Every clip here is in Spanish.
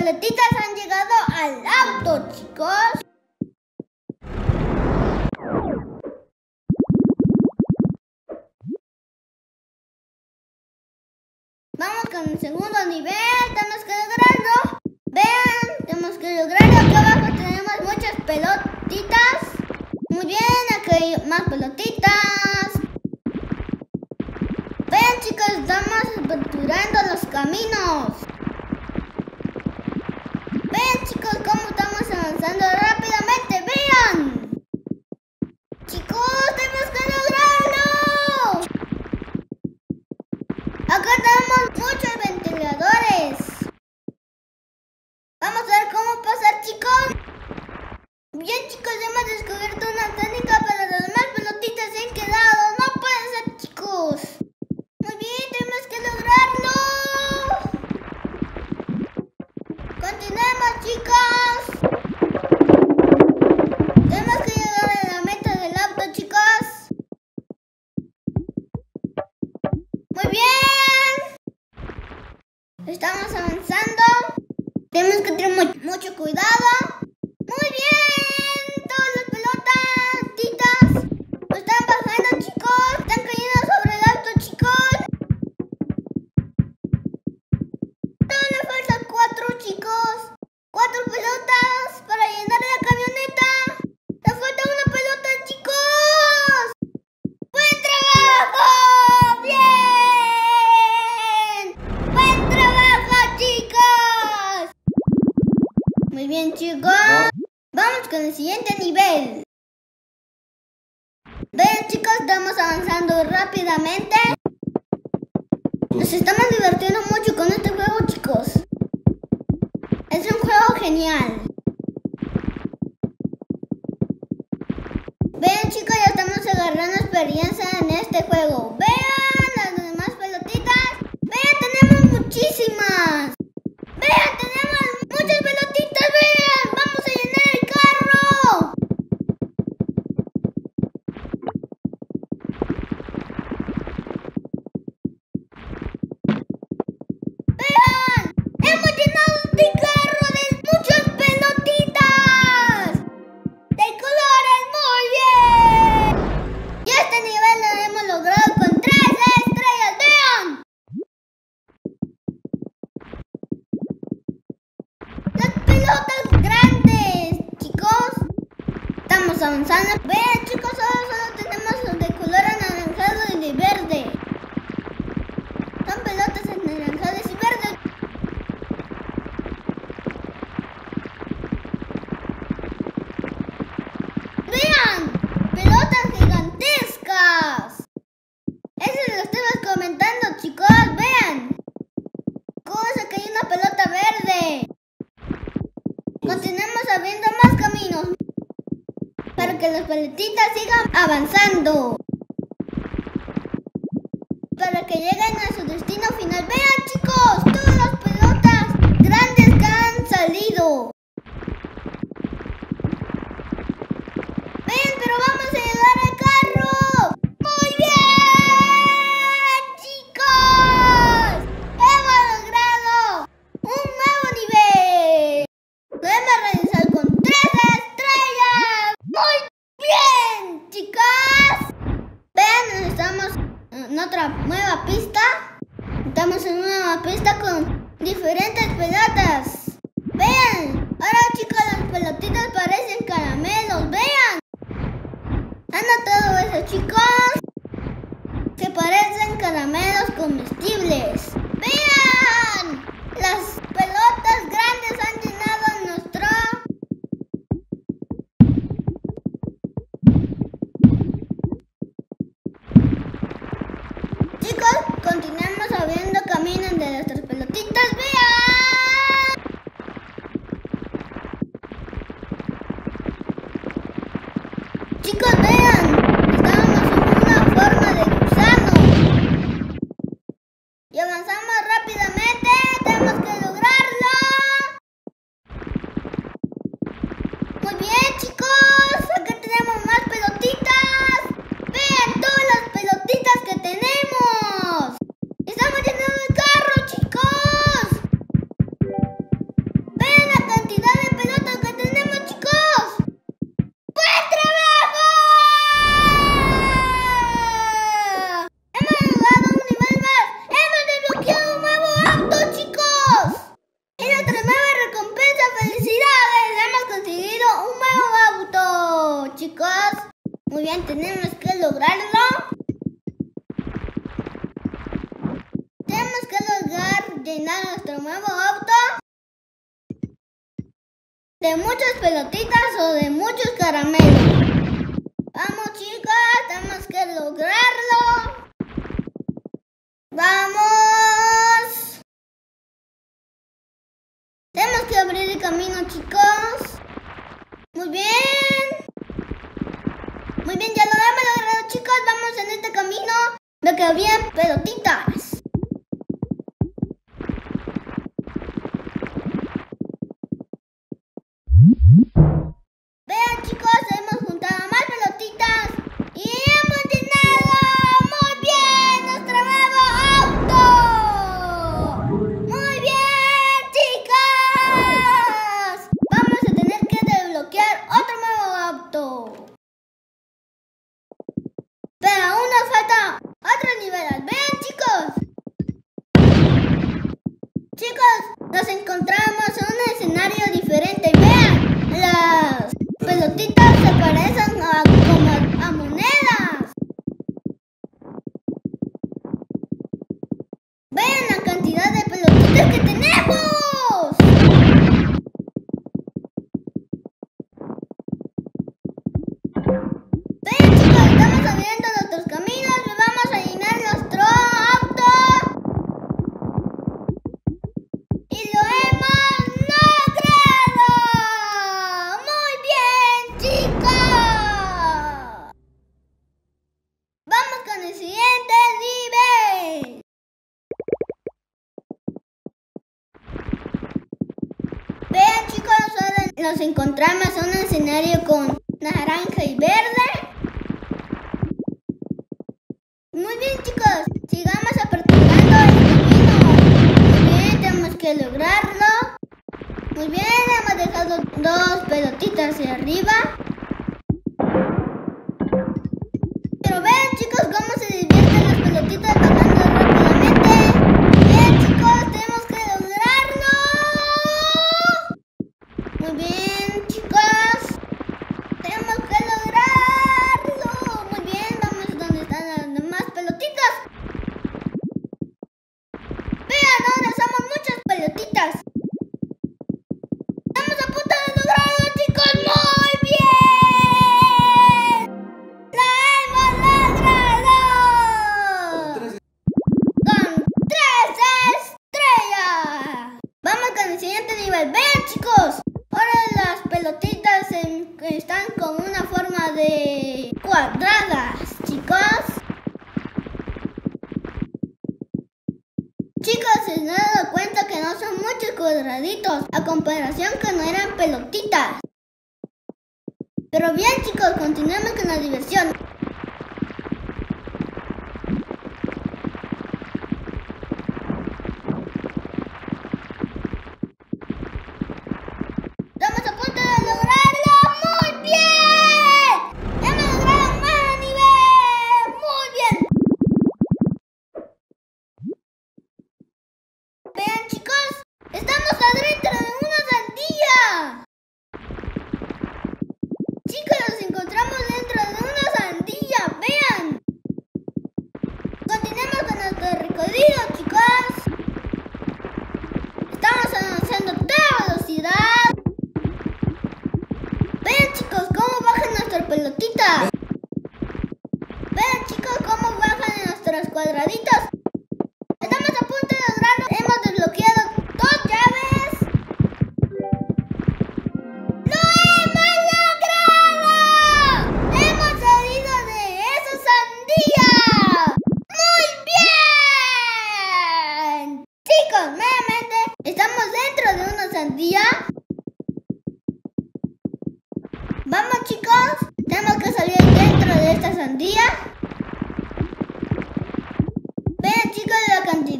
paletitas han llegado al auto, chicos. Vamos con el segundo nivel, tenemos que lograrlo. Vean, tenemos que lograrlo. Aquí abajo tenemos muchas pelotitas. Muy bien, aquí hay más pelotitas. Vean chicos, estamos aperturando los caminos. Vamos a ver cómo pasar, chicos. Bien, chicos, hemos descubierto una técnica, pero las demás pelotitas se han quedado. No puede ser, chicos. Muy bien, tenemos que lograrlo. Continuemos, chicos. Tenemos que llegar a la meta del auto, chicos. Muy bien. Estamos avanzando. Tenemos que tener mu- mucho cuidado. Muy bien. Todas las pelotas. Están bajando, chicos. Están cayendo sobre el auto, chicos. Solo faltan cuatro, chicos. Cuatro pelotas Nos estamos divirtiendo mucho con este juego, chicos. Es un juego genial. Vean chicos, ya estamos agarrando experiencia en este juego. Las pelotitas sigan avanzando. Para que lleguen a su destino final. Vean, chicos, todas las Chicos, vean. Estábamos chicos. Muy bien, tenemos que lograrlo. Tenemos que lograr llenar nuestro nuevo auto de muchas pelotitas o de muchos caramelos. Vamos chicos, tenemos que lograrlo. Vamos. Tenemos que abrir el camino chicos. en este camino de que había pelotitas. Nos encontramos. nos encontramos en un escenario con naranja y verde. Muy bien chicos, sigamos aperturando el camino. Muy bien, tenemos que lograrlo. Muy bien, hemos dejado dos pelotitas hacia arriba. cuadraditos, a comparación que no eran pelotitas. Pero bien chicos, continuemos con la diversión.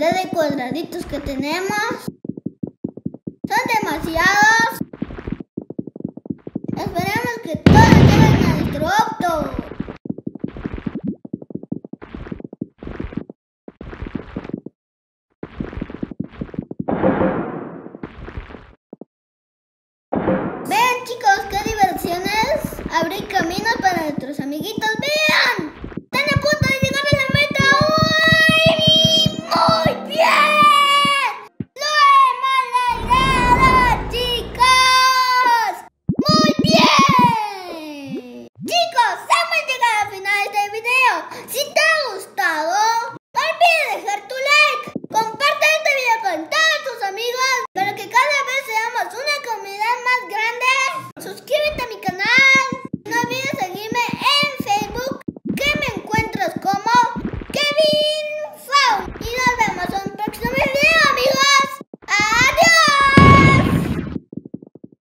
cantidad de cuadraditos que tenemos. Son demasiados. Esperemos que todos lleguen a nuestro octo. Vean chicos, qué diversiones. Abrir caminos para nuestros amiguitos. ¡Vean!